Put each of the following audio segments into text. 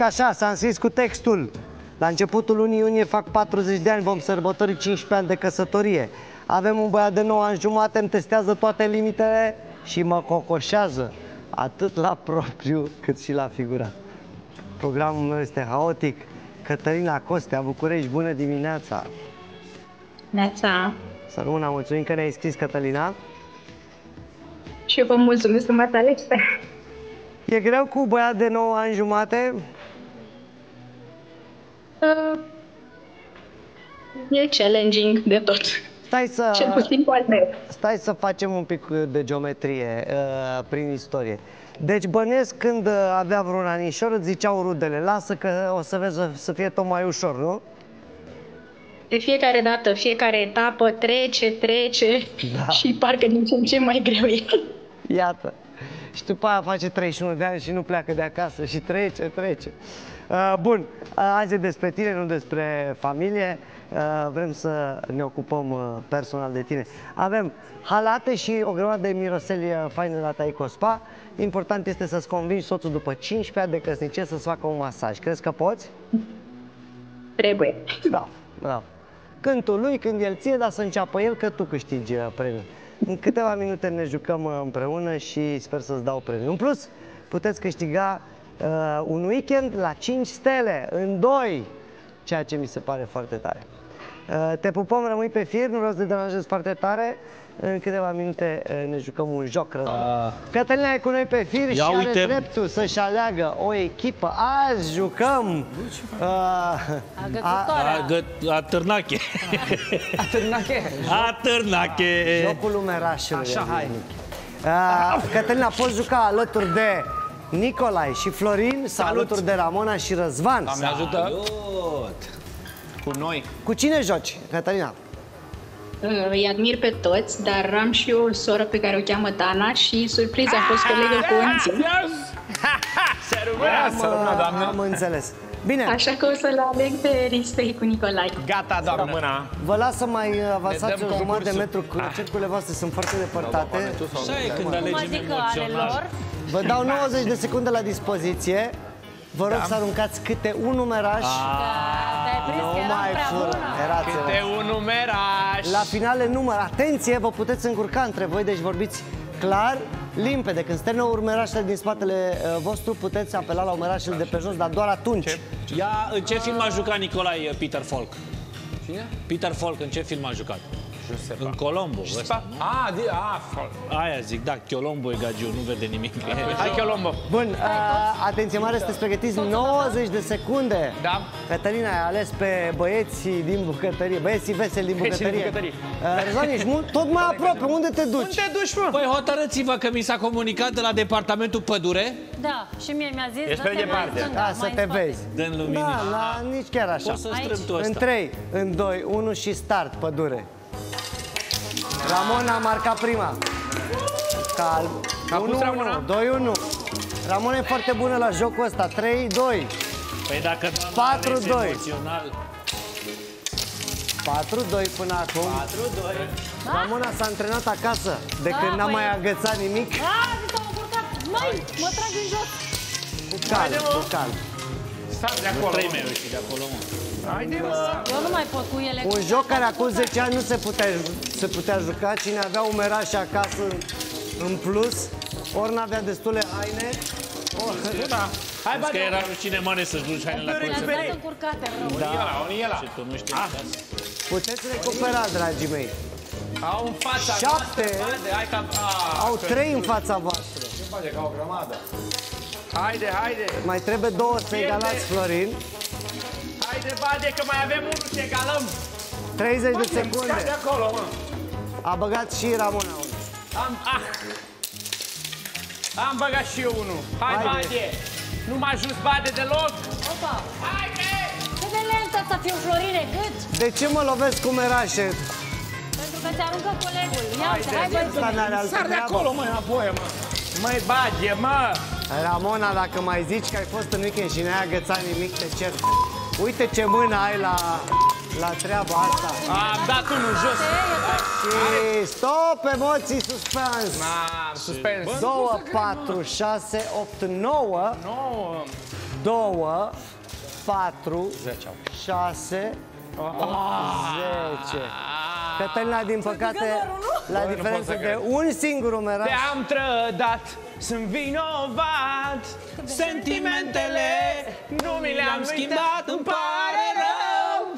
zic așa, s-a înscris cu textul. La începutul lunii iunie fac 40 de ani, vom sărbători 15 ani de căsătorie. Avem un băiat de 9 ani jumate, îmi testează toate limitele și mă cocoșează, atât la propriu cât și la figurat. Programul meu este haotic. Cătălina Costea, București, bună dimineața! Neața. Să rămână, mulțumim că ne-ai scris, Cătălina. Și eu vă mulțumesc că m-ați ales. E greu cu băiat de 9 ani jumate? Uh, e challenging de tot. Stai să, Cel puțin cu al meu. stai să facem un pic de geometrie uh, prin istorie. Deci bănesc când uh, avea vreun anișor, îți ziceau rudele, lasă că o să vezi să fie tot mai ușor, nu? De fiecare dată, fiecare etapă trece, trece Da. și parcă din ce în ce mai greu e. Iată. Și după aia face 31 de ani și nu pleacă de acasă și trece, trece. Uh, bun, uh, azi e despre tine, nu despre familie. Uh, vrem să ne ocupăm uh, personal de tine. Avem halate și o grămadă de miroseli uh, faine la Taiko Spa. Important este să-ți convingi soțul după 15 ani de căsnicie să-ți facă un masaj. Crezi că poți? Trebuie. Da, da. Cântul lui, când el ție, dar să înceapă el, că tu câștigi uh, premiul. În câteva minute ne jucăm uh, împreună și sper să-ți dau premiul. În plus, puteți câștiga uh, un weekend la 5 stele, în 2, ceea ce mi se pare foarte tare. Uh, te pupăm, rămâi pe fir, nu vreau să te deranjez foarte tare. În câteva minute uh, ne jucăm un joc. Uh. Cătălina e cu noi pe fir și Ia are uite. dreptul să-și aleagă o echipă. Azi jucăm uh, A, gă, a târnache. A târnache. Jocul umerașului. Așa, hai. Uh, Cătălina, poți juca alături de Nicolai și Florin sau Salut. alături de Ramona și Răzvan? Doamne ajută! Cu noi. Cu cine joci, Cătălina? Uh, Îi admir pe toți, dar am și o soră pe care o cheamă Dana și surpriza a fost colegă cu Onții. Să rămână, să rămână, doamnă! Am înțeles. Bine, Așa că o să-l aleg pe Ristei cu Nicolae. Gata, doamnă! Mâna. vă las să mai avansați Ne dăm o jumătate de concursul. metru, că cercurile voastre sunt foarte depărtate. Așa e când Cum alegem adică ale emoțional. lor? Vă dau 90 de secunde la dispoziție. Vă rog să aruncați câte un numeraș. Te-ai prins Nu că eram mai prea fură. bună. Erați Câte un numeraș! La finale număr. Atenție, vă puteți încurca între voi, deci vorbiți clar, limpede. Când se termină urmerașele din spatele uh, vostru, puteți apela la umerașele de pe jos, dar doar atunci. Ia, în ce film a jucat Nicolae uh, Peter Falk? Cine? Peter Falk, în ce film a jucat? În Colombo. ăsta, nu? A, di, a, fol. Aia zic, da, Chiolombo e gagiu, nu vede nimic. Hai, Chiolombo! Bun, uh, atenție mare, sunteți pregătiți 90 de secunde. Da. Cătălina, ai ales pe băieții din bucătărie, băieții veseli din Veseli din bucătărie. bucătărie. Uh, Răzvan, ești mult, tot mai aproape, unde te duci? Unde te duci, mă? Păi hotărâți-vă că mi s-a comunicat de la departamentul pădure, Da, și mie mi-a zis, Ești pe dă-te mai departe. în stânga, Da, mai să în te spate. vezi. dă lumină. Da, la, nici chiar așa. Poți să Aici. strâng tu În ăsta. 3, în 2, 1 și start, pădure. Ramona a marcat prima. Calm. A pus 1, Ramona? 1, 2, 1. Ramona e foarte bună la jocul ăsta. 3, 2, Păi dacă Patru, ales doi. emoțional, 4, 2 până acum. 4, 2. Ramona s-a antrenat acasă de Da, când n-a păi- mai agățat nimic. Ah, mi s-a încurcat! Măi, mă trag în jos! Cu calm, cu calm. Sar de acolo. trei mei ăștia de acolo, mă. Haide, mă! Eu nu mai pot cu ele. Un joc care acum 10 ani nu se putea, se putea juca. Cine avea umeraș acasă în plus, ori n-avea destule haine, ori... Da. Hai, Că bate era rușine mare să-și duci hainele la Operă, colț. Mi-a dat încurcate rău. Da. Ela, unii ela. Și tu nu știi Ah. asta. Puteți recupera, dragii mei. Au în fața Șapte. noastră, bade, hai ca... Ah, Au trei în fața voastră. Ce face ca o grămadă? Haide, haide! Mai trebuie două să Pierde. egalați, Florin. Haide, bade, că mai avem unul să egalăm! 30 de Scade secunde. acolo, mă! A băgat și Ramona unul. Am, ah! Am băgat și eu unul. Hai, Haide. bade! Nu m-a ajuns bade deloc! Opa! Haide! Cât de lentă să fiu, Florine, cât? De ce mă lovesc cu merașe? Pentru că ți aruncă colegul. Ia uite, hai Ăsta băi, n-are altă Sar de treabă. acolo, mă, înapoi, mă! Măi, bade, mă! Ramona, dacă mai zici că ai fost în weekend și n-ai agățat nimic, te cer. Uite ce mână ai la, la treaba asta. Am dat unul jos! Și stop, emoții, suspans. Am suspens. 2, 4, 6, 8, 9. Nouă. 2, 4, 6, 10. Cătălina, din păcate, la diferență de un singur umeraș, Te-am trădat, sunt vinovat. Sentimentele nu mi le-am schimbat Îmi pare rău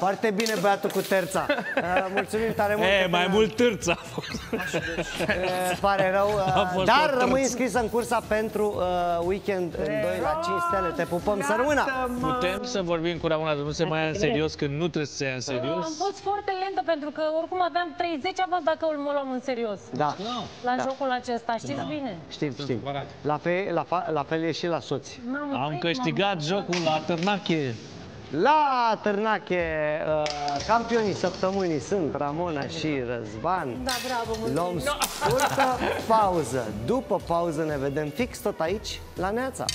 foarte bine băiatul cu terța. Uh, mulțumim tare mult. E, Cătălina. mai mult târță a fost. Uh, pare rău, uh, A fost dar o rămâi târță. înscrisă în cursa pentru uh, weekend în 2 la 5 stele. Te pupăm, să rămână! Putem să vorbim cu Ramona, nu se mai ia în serios când nu trebuie să se ia în serios? Am fost foarte lentă pentru că oricum aveam 30 avut dacă mă luam în serios. Da, La jocul acesta, știți bine? știm, știm. La fel, la, fa- la fel e și la soți. M-am Am oprit, câștigat jocul la Târnache. La Târnache, uh, campionii săptămânii sunt Ramona și Răzvan. Da, bravo, mulțumim. Luăm scurtă pauză. După pauză ne vedem fix tot aici, la Neața.